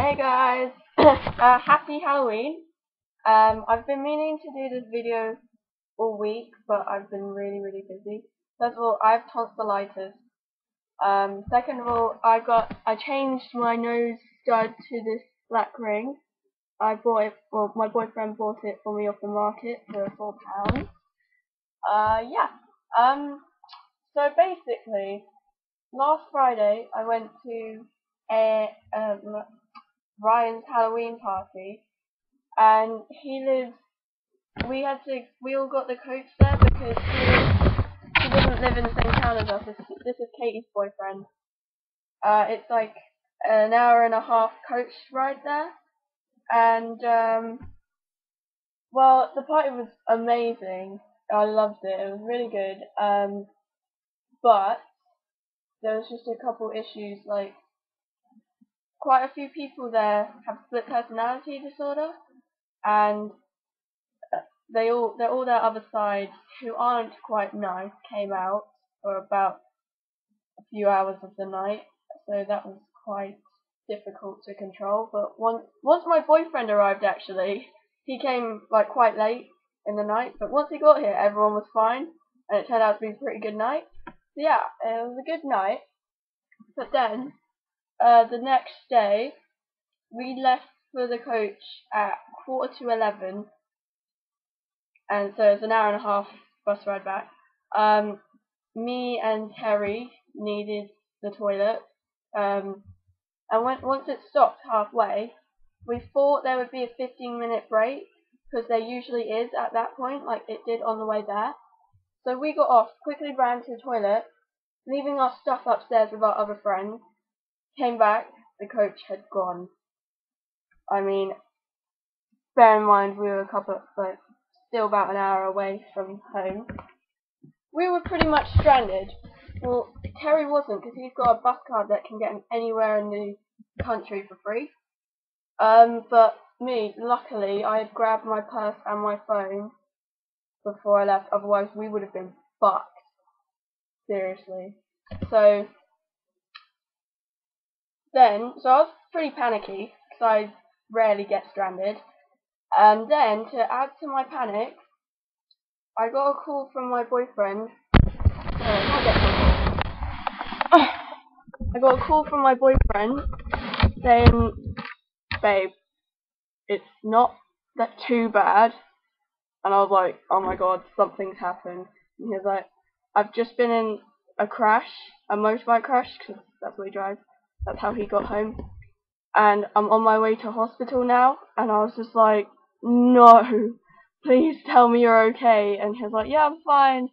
Hey guys, uh, happy Halloween. Um, I've been meaning to do this video all week, but I've been really, really busy. First of all, I have tonsillitis. Um, second of all, I got, I changed my nose stud to this black ring. I bought it, well, my boyfriend bought it for me off the market for four pounds. Uh, yeah. Um, so basically, last Friday I went to a, um, Ryan's Halloween party, and he lives. We had to. We all got the coach there because he, he doesn't live in the same town as us. This, this is Katie's boyfriend. Uh, it's like an hour and a half coach ride there, and um, well, the party was amazing. I loved it. It was really good. Um, but there was just a couple issues like quite a few people there have split personality disorder, and uh, they all they're all their other sides who aren't quite nice came out for about a few hours of the night, so that was quite difficult to control. But once once my boyfriend arrived, actually, he came like quite late in the night, but once he got here, everyone was fine, and it turned out to be a pretty good night. So yeah, it was a good night. But then uh, the next day, we left for the coach at quarter to eleven, and so it's an hour and a half bus ride back. Um, me and Terry needed the toilet, um, and when, once it stopped halfway, we thought there would be a 15 minute break because there usually is at that point, like it did on the way there. So we got off, quickly ran to the toilet, leaving our stuff upstairs with our other friends, Came back, the coach had gone. I mean, bear in mind we were a couple like, still about an hour away from home. We were pretty much stranded. Well, Terry wasn't because he's got a bus card that can get him anywhere in the country for free. Um, but me, luckily, I had grabbed my purse and my phone before I left. Otherwise, we would have been fucked. Seriously. So then, so I was pretty panicky because I rarely get stranded. And then, to add to my panic, I got a call from my boyfriend. I got a call from my boyfriend saying, babe, it's not that too bad. And I was like, oh my god, something's happened. And he was like, I've just been in a crash, a motorbike crash, because that's what he drives. That's how he got home. And I'm on my way to hospital now, and I was just like, no, please tell me you're okay. And he was like, yeah, I'm fine.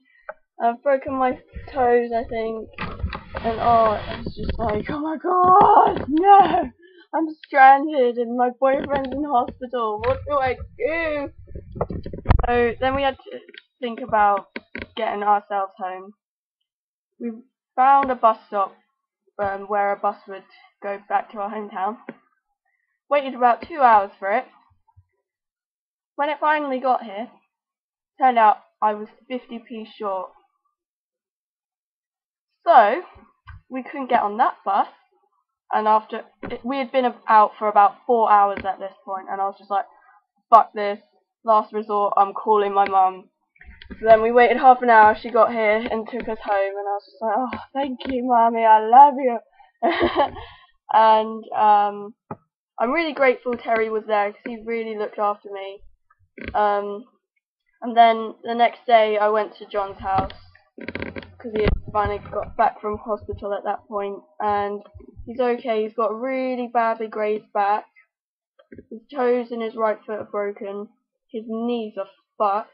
I've broken my toes, I think. And oh, it's just like, oh my god, no! I'm stranded and my boyfriend's in hospital. What do I do? So then we had to think about getting ourselves home. We found a bus stop um, where a bus would go back to our hometown. Waited about two hours for it. When it finally got here, turned out I was 50p short. So, we couldn't get on that bus, and after, it, we had been out for about four hours at this point, and I was just like, fuck this, last resort, I'm calling my mum. So then we waited half an hour, she got here and took us home, and I was just like, oh, thank you, mommy, I love you. and um, I'm really grateful Terry was there because he really looked after me. Um, and then the next day I went to John's house because he had finally got back from hospital at that point, and he's okay. He's got really badly grazed back. His toes and his right foot are broken. His knees are fucked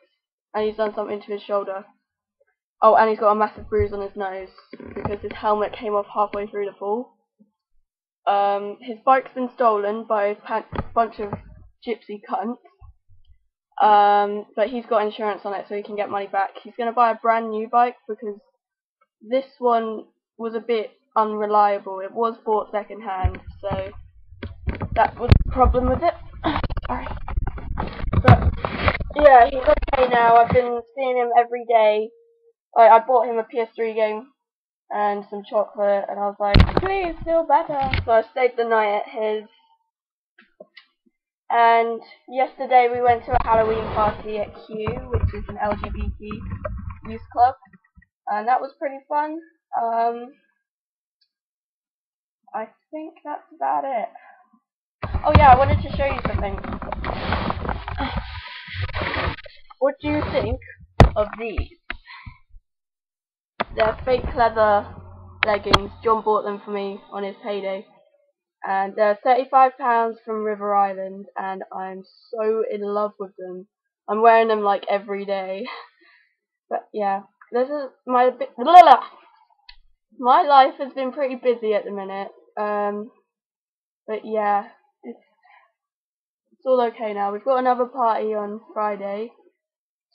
and he's done something to his shoulder. Oh, and he's got a massive bruise on his nose because his helmet came off halfway through the fall. Um, his bike's been stolen by a bunch of gypsy cunts. Um, but he's got insurance on it so he can get money back. He's going to buy a brand new bike because this one was a bit unreliable. It was bought second hand, so that was the problem with it. Sorry. But yeah, he's okay now. I've been seeing him every day. I, I bought him a PS3 game and some chocolate, and I was like, please feel better. So I stayed the night at his, And yesterday we went to a Halloween party at Q, which is an LGBT youth club, and that was pretty fun. Um, I think that's about it. Oh yeah, I wanted to show you something. What do you think of these? They're fake leather leggings. John bought them for me on his payday. And they're £35 from River Island, and I'm so in love with them. I'm wearing them like every day. but yeah, this is my my life has been pretty busy at the minute. Um, but yeah, it's it's all okay now. We've got another party on Friday.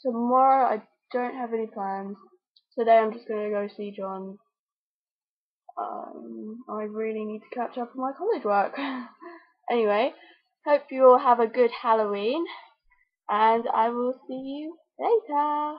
Tomorrow I don't have any plans. Today I'm just gonna go see John. Um, I really need to catch up on my college work. anyway, hope you all have a good Halloween, and I will see you later.